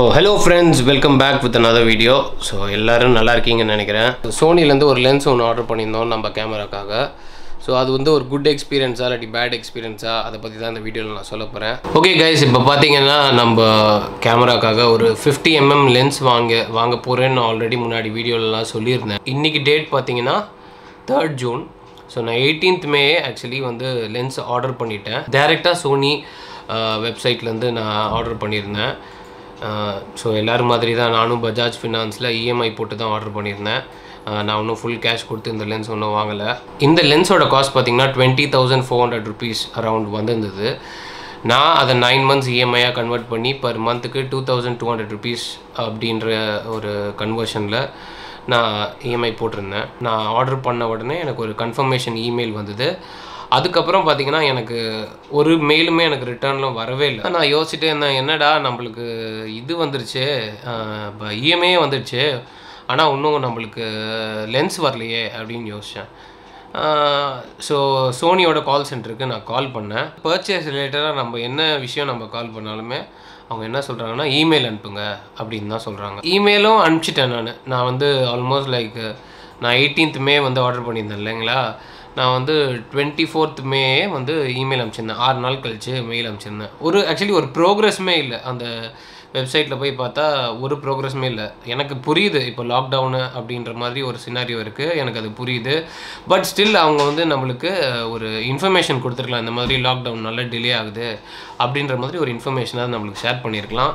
O hello friends welcome back with another video so எல்லோரும் நல்லா இருக்கீங்கன்னு நினைக்கிறேன். சோனிலேருந்து ஒரு லென்ஸ் ஒன்று ஆர்டர் பண்ணியிருந்தோம் நம்ம கேமராக்காக. ஸோ அது வந்து ஒரு குட் எக்ஸ்பீரியன்ஸாக இல்லாட்டி பேட் எக்ஸ்பீரியன்ஸாக அதை பற்றி தான் இந்த வீடியோவில் நான் சொல்ல போகிறேன் ஓகே கைஸ் இப்போ பார்த்தீங்கன்னா நம்ம கேமராக்காக ஒரு ஃபிஃப்டி எம்எம் லென்ஸ் வாங்க வாங்க போகிறேன்னு ஆல்ரெடி முன்னாடி வீடியோலலாம் சொல்லியிருந்தேன். இன்றைக்கி டேட் பார்த்தீங்கன்னா தேர்ட் ஜூன் ஸோ நான் எயிட்டீன்த் மே ஆக்சுவலி வந்து லென்ஸ் ஆர்டர் பண்ணிட்டேன். டேரெக்டாக சோனி வெப்சைட்லேருந்து நான் ஆர்டர் பண்ணியிருந்தேன். ஸோ எல்லோரும் மாதிரி தான் நானும் பஜாஜ் ஃபினான்ஸில் இஎம்ஐ போட்டு தான் ஆர்டர் பண்ணியிருந்தேன். நான் ஒன்றும் ஃபுல் கேஷ் கொடுத்து இந்த லென்ஸ் ஒன்றும் வாங்கலை. இந்த லென்ஸோட காஸ்ட் பார்த்தீங்கன்னா twenty thousand four hundred rupees around வந்திருந்தது. நான் அதை நைன் மந்த்ஸ் இஎம்ஐயாக கன்வெர்ட் பண்ணி பர் மந்த்துக்கு two thousand two hundred rupees அப்படின்ற ஒரு கன்வர்ஷனில் நான் இஎம்ஐ போட்டிருந்தேன். நான் ஆர்டர் பண்ண உடனே எனக்கு ஒரு கன்ஃபர்மேஷன் இமெயில் வந்தது. அதுக்கப்புறம் பார்த்தீங்கன்னா எனக்கு ஒரு மெயிலுமே எனக்கு ரிட்டர்ன்லாம் வரவே இல்லை. நான் யோசிச்சுட்டே இருந்தேன் என்னடா நம்மளுக்கு இது வந்துருச்சு இப்போ இஎம்ஐயே வந்துருச்சு ஆனால் இன்னும் நம்மளுக்கு லென்ஸ் வரலையே அப்படின்னு யோசித்தேன் ஸோ சோனியோட கால் சென்டருக்கு நான் கால் பண்ணேன். பர்ச்சேஸ் ரிலேட்டடாக நம்ம என்ன விஷயம் நம்ம கால் பண்ணாலுமே அவங்க என்ன சொல்கிறாங்கன்னா இமெயில் அனுப்புங்க அப்படின்னு தான் சொல்கிறாங்க இமெயிலும் அனுப்பிச்சிட்டேன் நான். நான் வந்து ஆல்மோஸ்ட் லைக் நான் எயிட்டீன்த் மே வந்து ஆர்டர் பண்ணியிருந்தேன் இல்லைங்களா? நான் வந்து டுவெண்ட்டி ஃபோர்த் மே வந்து இமெயில் அனுப்பிச்சிருந்தேன். ஆறு நாள் கழிச்சு மெயில் அனுப்பிச்சிருந்தேன். ஒரு ஆக்சுவலி ஒரு ப்ரோக்ரஸுமே இல்லை. அந்த வெப்சைட்டில் போய் பார்த்தா ஒரு ப்ரோக்ரஸுமே இல்லை. எனக்கு புரியுது இப்போ லாக்டவுனு அப்படின்ற மாதிரி ஒரு சினாரியோ இருக்குது எனக்கு அது புரியுது. பட் ஸ்டில் அவங்க வந்து நம்மளுக்கு ஒரு இன்ஃபர்மேஷன் கொடுத்துருக்கலாம். இந்த மாதிரி லாக்டவுன் நல்லா டிலே ஆகுது அப்படின்ற மாதிரி ஒரு இன்ஃபர்மேஷனாக நம்மளுக்கு ஷேர் பண்ணியிருக்கலாம்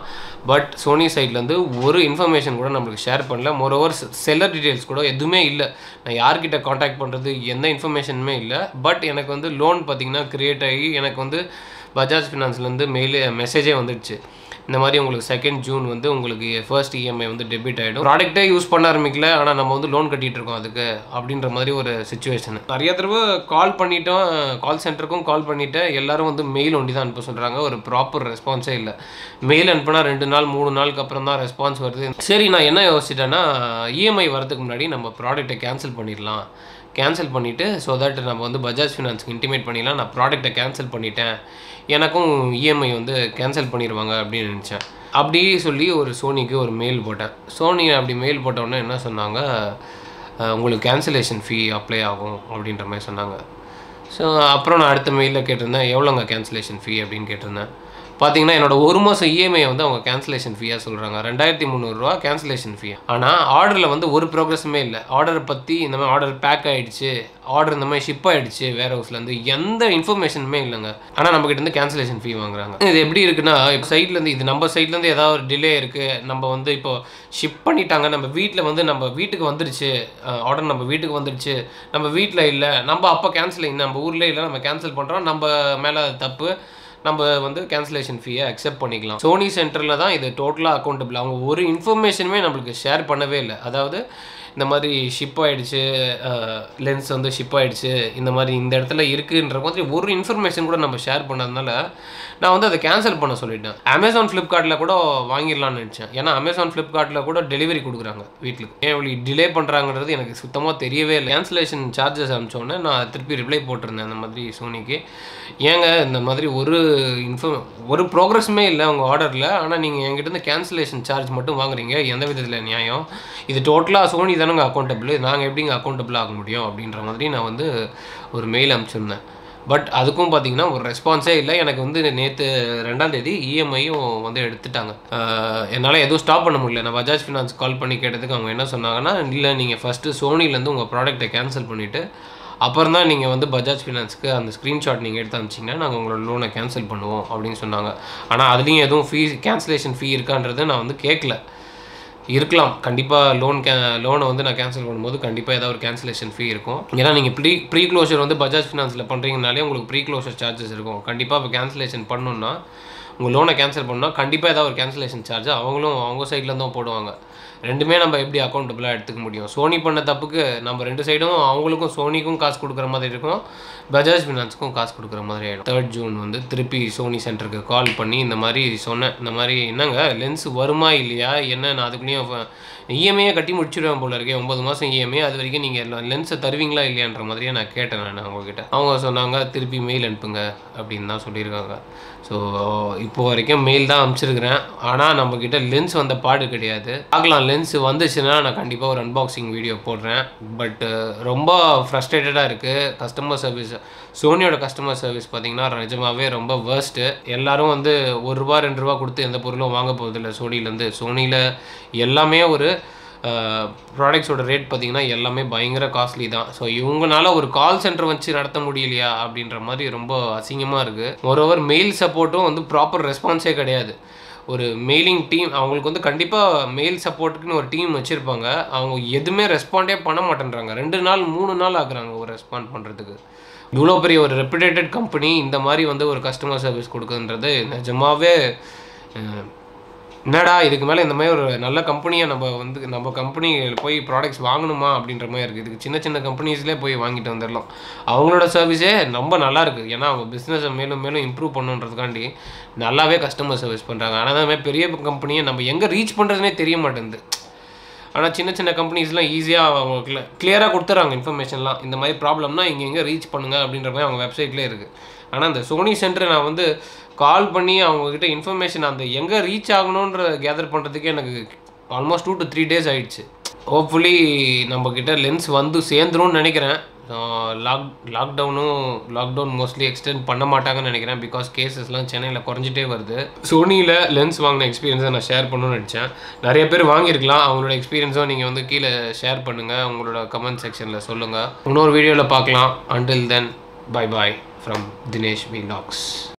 பட் சோனி சைட்லேருந்து ஒரு இன்ஃபர்மேஷன் கூட நம்மளுக்கு ஷேர் பண்ணல. மோரோவர் செல்லர் டீட்டெயில்ஸ் கூட எதுவுமே இல்லை. நான் யார்கிட்ட காண்டாக்ட் பண்ணுறது எந்த இன்ஃபர்மேஷனுமே இல்லை. பட் எனக்கு வந்து லோன் பார்த்திங்கன்னா க்ரியேட் ஆகி எனக்கு வந்து பஜாஜ் ஃபினான்ஸ்லேருந்து மெயிலே மெசேஜே வந்துடுச்சு. இந்த மாதிரி உங்களுக்கு செகண்ட் ஜூன் வந்து உங்களுக்கு ஃபர்ஸ்ட் இஎம்ஐ வந்து டெபிட் ஆகிடும் ப்ராடக்ட்டே யூஸ் பண்ண ஆரம்பிக்கல ஆனால் நம்ம வந்து லோன் கட்டிகிட்டு இருக்கோம் அதுக்கு அப்படின்ற மாதிரி ஒரு சுச்சுவேஷன் நிறைய தடவை கால் பண்ணிட்டோம் கால் சென்டருக்கும் கால் பண்ணிவிட்டேன் எல்லாரும் வந்து மெயில் ஒண்டி தான் அனுப்ப சொல்கிறாங்க ஒரு ப்ராப்பர் ரெஸ்பான்ஸே இல்லை. மெயில் அனுப்புனா ரெண்டு நாள் மூணு நாளுக்கு அப்புறம் தான் ரெஸ்பான்ஸ் வருது. சரி நான் என்ன யோசிச்சிட்டேன்னா இஎம்ஐ வரதுக்கு முன்னாடி நம்ம ப்ராடக்ட்டை கேன்சல் பண்ணிடலாம். கேன்சல் பண்ணிவிட்டு ஸோ தட் நம்ம வந்து பஜாஜ் ஃபினான்ஸுக்கு இன்டிமேட் பண்ணிடலாம். நான் ப்ராடக்ட்டை கேன்சல் பண்ணிட்டேன். எனக்கும் இஎம்ஐ வந்து கேன்சல் பண்ணிடுவாங்க அப்படின்னு நினச்சேன். அப்படி சொல்லி ஒரு சோனிக்கு ஒரு மெயில் போட்டேன். சோனி அப்படி மெயில் போட்டோன்னே என்ன சொன்னாங்க? உங்களுக்கு கேன்சலேஷன் ஃபீ அப்ளை ஆகும் அப்படின்ற மாதிரி சொன்னாங்க. ஸோ அப்புறம் நான் அடுத்த மெயிலில் கேட்டிருந்தேன் எவ்வளோங்க கேன்சலேஷன் ஃபீ அப்படின்னு கேட்டிருந்தேன். பார்த்தீங்கன்னா என்னோட ஒரு மாதம் இஎம்ஐ வந்து அவங்க கேன்சலேஷன் ஃபீயாக சொல்கிறாங்க ரெண்டாயிரத்தி முந்நூறுரூவா கேன்சலேஷன் ஃபீ ஆனால் ஆர்டரில் வந்து ஒரு ப்ரோக்ரஸுமே இல்லை. ஆர்டரை பற்றி இந்த மாதிரி ஆர்டர் பேக் ஆகிடுச்சு ஆர்டர் இந்த மாதிரி ஷிப் ஆகிடுச்சு வேர் ஹவுஸ்லேருந்து எந்த இன்ஃபர்மேஷனுமே இல்லைங்க. ஆனால் நம்மக்கிட்ட இருந்து கேன்சலேஷன் ஃபீ வாங்குறாங்க. இது எப்படி இருக்குன்னா இப்போ சைட்லேருந்து இது நம்ம சைட்லேருந்து ஏதாவது ஒரு டிலே இருக்குது நம்ம வந்து இப்போ ஷிப் பண்ணிட்டாங்க. நம்ம வீட்டில் வந்து நம்ம வீட்டுக்கு வந்துருச்சு. ஆர்டர் நம்ம வீட்டுக்கு வந்துருச்சு. நம்ம வீட்டில் இல்லை. நம்ம அப்போ கேன்சல் நம்ம ஊர்லேயே இல்லை. நம்ம கேன்சல் பண்ணுறோம் நம்ம மேலே தப்பு. நம்ம வந்து கேன்சலேஷன் ஃபீயை அக்செப்ட் பண்ணிக்கலாம். சோனி சென்டரில் தான் இது டோட்டலாக அக்கௌண்டபிள் அவங்க ஒரு இன்ஃபர்மேஷனுமே நம்மளுக்கு ஷேர் பண்ணவே இல்லை. அதாவது இந்த மாதிரி ஷிப் ஆகிடுச்சு லென்ஸ் வந்து ஷிப் ஆகிடுச்சு இந்த மாதிரி இந்த இடத்துல இருக்குன்ற மாதிரி ஒரு இன்ஃபர்மேஷன் கூட நம்ம ஷேர் பண்ணதுனால நான் வந்து அதை கேன்சல் பண்ண சொல்லிட்டேன். அமேசான் ஃப்ளிப்கார்ட்டில் கூட வாங்கிடலாம்னு நினச்சேன். ஏன்னா அமேசான் ஃப்ளிப்கார்ட்டில் கூட டெலிவரி கொடுக்குறாங்க வீட்டுக்கு. ஏன் இவ்வளோ டிலே பண்ணுறாங்கிறது எனக்கு சுத்தமாக தெரியவே இல்லை. கேன்சலேஷன் சார்ஜஸ் அனுப்பிச்சோடனே நான் திருப்பி ரிப்ளை போட்டிருந்தேன் அந்த மாதிரி சோனிக்கு ஏங்க இந்த மாதிரி ஒரு இன்ஃபர்ம் ஒரு ப்ரோக்ரஸுமே இல்லை உங்கள் ஆர்டரில் ஆனால் நீங்கள் என்கிட்ட இருந்து கேன்சலேஷன் சார்ஜ் மட்டும் வாங்குறீங்க. எந்த விதத்தில் நியாயம்? இது டோட்டலாக சோனி தானேங்க அக்கௌண்டபிள் நாங்கள் எப்படிங்க அக்கௌண்டபிள் ஆக முடியும் அப்படின்ற மாதிரி நான் வந்து ஒரு மெயில் அனுப்பிச்சிருந்தேன். பட் அதுக்கும் பார்த்தீங்கன்னா ஒரு ரெஸ்பான்ஸே இல்லை. எனக்கு வந்து நேற்று ரெண்டாம் தேதி இஎம்ஐயும் வந்து எடுத்துட்டாங்க. என்னால் எதுவும் ஸ்டாப் பண்ண முடியல. நான் பஜாஜ் ஃபினான்ஸ் கால் பண்ணி கேட்டதுக்கு அவங்க என்ன சொன்னாங்கன்னா இல்லை நீங்கள் ஃபஸ்ட்டு சோனிலேருந்து உங்கள் ப்ராடக்ட்டை கேன்சல் பண்ணிவிட்டு அப்புறம் தான் நீங்கள் வந்து பஜாஜ் ஃபினான்ஸுக்கு அந்த ஸ்க்ரீன்ஷாட் நீங்கள் எடுத்து அனுப்பிச்சிங்கன்னா நாங்கள் உங்களோட லோனை கேன்சல் பண்ணுவோம் அப்படின்னு சொன்னாங்க. ஆனால் அதுலேயும் எதுவும் ஃபீ கேன்சலேஷன் ஃபீ இருக்கான்றது நான் வந்து கேட்கல இருக்கலாம். கண்டிப்பாக லோன் கே லோனை வந்து நான் கேன்சல் பண்ணும்போது கண்டிப்பாக ஏதாவது ஒரு கேன்சலேஷன் ஃபீ இருக்கும். ஏன்னா நீங்கள் ப்ரீ ப்ரீ க்ளோஷர் வந்து பஜாஜ் ஃபினான்ஸில் பண்ணுறீங்கனாலே உங்களுக்கு ப்ரீ க்ளோஷர் சார்ஜஸ் இருக்கும். கண்டிப்பாக இப்போ கேன்சலேஷன் பண்ணணுன்னா உங்கள் லோனை கேன்சல் பண்ணால் கண்டிப்பாக ஏதாவது ஒரு கேன்சலேஷன் சார்ஜ் அவங்களும் அவங்க சைடில் தான் போடுவாங்க. ரெண்டுமே நம்ம எப்படி அக்கௌண்டபிளாக எடுத்துக்க முடியும்? சோனி பண்ண தப்புக்கு நம்ம ரெண்டு சைடும் அவங்களுக்கும் சோனிக்கும் காசு கொடுக்குற மாதிரி இருக்கும். பஜாஜ் ஃபினான்ஸுக்கும் காசு கொடுக்குற மாதிரி ஆகிடும் தேர்ட் ஜூன் வந்து திருப்பி சோனி சென்டருக்கு கால் பண்ணி இந்த மாதிரி சொன்னேன். இந்த மாதிரி என்னங்க லென்ஸ் வருமா இல்லையா? என்ன நான் அதுக்குள்ளேயும் இஎம்ஐயை கட்டி முடிச்சுடுவேன் போல இருக்கேன் ஒம்பது மாதம் இஎம்ஐ அது வரைக்கும் நீங்கள் லென்ஸை தருவீங்களா இல்லையான்ற மாதிரியே நான் கேட்டேன் நான் அவங்கக்கிட்ட அவங்க சொன்னாங்க திருப்பி மெயில் அனுப்புங்க அப்படின்னு தான் சொல்லியிருக்காங்க. ஸோ இப்போ வரைக்கும் மெயில் தான் அனுப்பிச்சிருக்கிறேன். ஆனால் நம்மக்கிட்ட லென்ஸ் வந்த பாடு கிடையாது. பார்க்கலாம் லென்ஸ் வந்துச்சுன்னா நான் கண்டிப்பாக ஒரு அன்பாக்சிங் வீடியோ போடுறேன். பட்டு uh, ரொம்ப ஃப்ரஸ்ட்ரேட்டடாக இருக்குது கஸ்டமர் சர்வீஸ் சோனியோட கஸ்டமர் சர்வீஸ் பார்த்திங்கன்னா நிஜமாவே ரொம்ப வேர்ஸ்ட்டு எல்லாரும் வந்து ஒரு ரூபா ரெண்டு ரூபா கொடுத்து எந்த பொருளும் வாங்க போகிறதில்ல சோனிலேருந்து சோனியில் எல்லாமே ஒரு uh, ப்ராடக்ட்ஸோட ரேட் பார்த்திங்கன்னா எல்லாமே பயங்கர காஸ்ட்லி தான். ஸோ இவங்களால ஒரு கால் சென்டர் வச்சு நடத்த முடியலையா அப்படின்ற மாதிரி ரொம்ப அசிங்கமாக இருக்குது மோரோவர் மெயில் சப்போர்ட்டும் வந்து ப்ராப்பர் ரெஸ்பான்ஸே கிடையாது. ஒரு மெயிலிங் டீம் அவங்களுக்கு வந்து கண்டிப்பாக மெயில் சப்போர்ட்டுக்குன்னு ஒரு டீம் வச்சுருப்பாங்க. அவங்க எதுவுமே ரெஸ்பாண்டே பண்ண மாட்டேன்றாங்க. ரெண்டு நாள் மூணு நாள் ஆகுறாங்க ஒரு ரெஸ்பாண்ட் பண்ணுறதுக்கு இவ்வளோ பெரிய ஒரு ரெப்புடேட்டட் கம்பெனி இந்த மாதிரி வந்து ஒரு கஸ்டமர் சர்வீஸ் கொடுக்குன்றது நிஜமாகவே என்னடா இதுக்கு மேலே இந்த மாதிரி ஒரு நல்ல கம்பெனியாக நம்ம வந்து நம்ம கம்பெனி போய் ப்ராடக்ட்ஸ் வாங்கணுமா அப்படின்ற மாதிரி இருக்குது இதுக்கு சின்ன சின்ன கம்பெனிஸ்லேயே போய் வாங்கிட்டு வந்துடலாம் அவங்களோட சர்வீஸே ரொம்ப நல்லா இருக்குது ஏன்னா அவங்க பிஸ்னஸை மேலும் மேலும் இம்ப்ரூவ் பண்ணுன்றதுக்காண்டி நல்லாவே கஸ்டமர் சர்வீஸ் பண்ணுறாங்க ஆனால் அந்த பெரிய கம்பெனியை நம்ம எங்கே ரீச் பண்ணுறதுனே தெரிய மாட்டேங்குது. ஆனால் சின்ன சின்ன கம்பெனிஸ்லாம் ஈஸியாக அவங்க கிளியராக கொடுத்துறாங்க இன்ஃபர்மேஷன்லாம் இந்த மாதிரி ப்ராப்ளம்னா இங்கே எங்கே ரீச் பண்ணுங்க அப்படின்ற மாதிரி அவங்க வெப்சைட்லேயே இருக்குது ஆனால் இந்த சோனி சென்டரை நான் வந்து கால் பண்ணி அவங்கக்கிட்ட இன்ஃபர்மேஷன் அந்த எங்கே ரீச் ஆகணுன்ற கேதர் பண்ணுறதுக்கே எனக்கு almost two to three days ஆகிடுச்சு ஹோப்ஃபுல்லி நம்மக்கிட்ட லென்ஸ் வந்து சேர்ந்துரும்னு நினைக்கிறேன். லாக் லாக்டவுனும் லாக்டவுன் மோஸ்ட்லி எக்ஸ்டெண்ட் பண்ண மாட்டாங்கன்னு நினைக்கிறேன். பிகாஸ் கேசஸ்லாம் சென்னையில் குறைஞ்சிட்டே வருது. சோனியில் லென்ஸ் வாங்கின எக்ஸ்பீரியன்ஸை நான் ஷேர் பண்ணணும்னு நினச்சேன். நிறைய பேர் வாங்கியிருக்கலாம். அவங்களோட எக்ஸ்பீரியன்ஸும் நீங்கள் வந்து கீழே ஷேர் பண்ணுங்கள் உங்களோட கமெண்ட் செக்ஷனில் சொல்லுங்கள் இன்னொரு வீடியோவில் பார்க்கலாம். Until then Bye bye from Dinesh Vlogs.